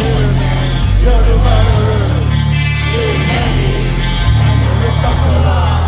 You're the murderer, you many, and you're a conqueror.